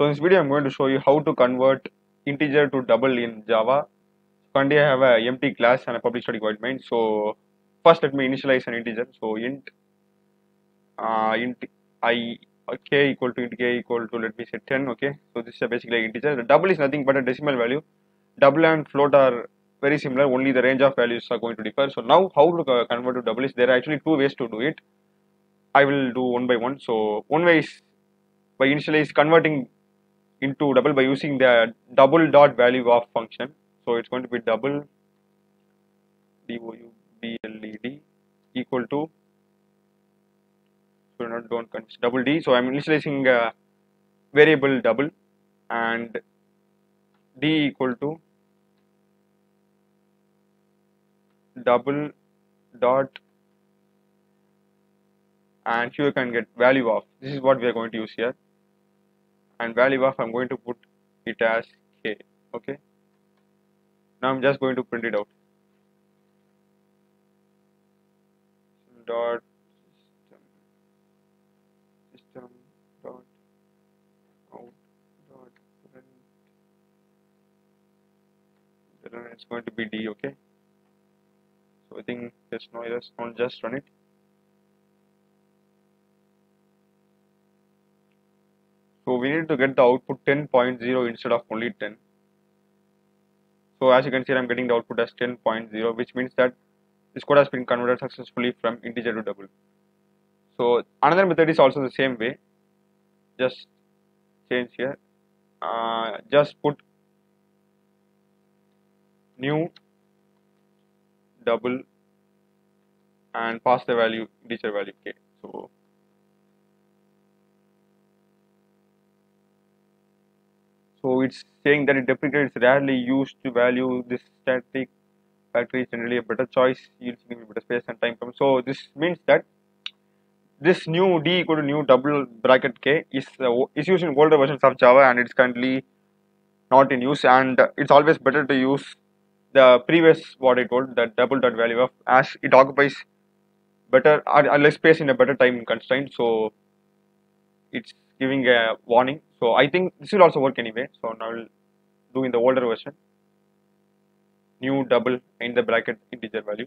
So in this video, I'm going to show you how to convert integer to double in Java. Currently, I have a empty class and a public static void main. So first, let me initialize an integer. So int uh, int i uh, equal to int k equal to let me say 10. Okay, so this is basically integer. The double is nothing but a decimal value. Double and float are very similar. Only the range of values are going to differ. So now, how to convert to double is there are actually two ways to do it. I will do one by one. So one way is by initialize converting into double by using the double dot value of function. So it's going to be double d o u b l e d equal to so not don't confuse double d. So I'm initializing a variable double and d equal to double dot and here you can get value of this is what we are going to use here and value of I'm going to put it as k okay? Now I'm just going to print it out. Dot system system dot out dot print. It's going to be d okay? So I think there's no errors don't just run it we need to get the output 10.0 instead of only 10. So as you can see, I'm getting the output as 10.0, which means that this code has been converted successfully from integer to double. So another method is also the same way. Just change here. Uh, just put new double and pass the value integer value k. So So it's saying that it deprecates rarely used to value this static factory is generally a better choice, yields better space and time. So this means that this new d equal to new double bracket k is uh, is used in older versions of Java and it's currently not in use and it's always better to use the previous what I told that double dot value of as it occupies better or less space in a better time constraint. So it's giving a warning. So I think this will also work anyway. So now I'll do in the older version. New double in the bracket integer value.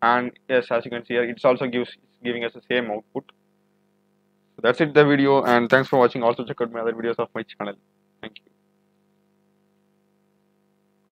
And yes, as you can see here, it's also gives giving us the same output. So that's it the video and thanks for watching. Also check out my other videos of my channel. Thank you.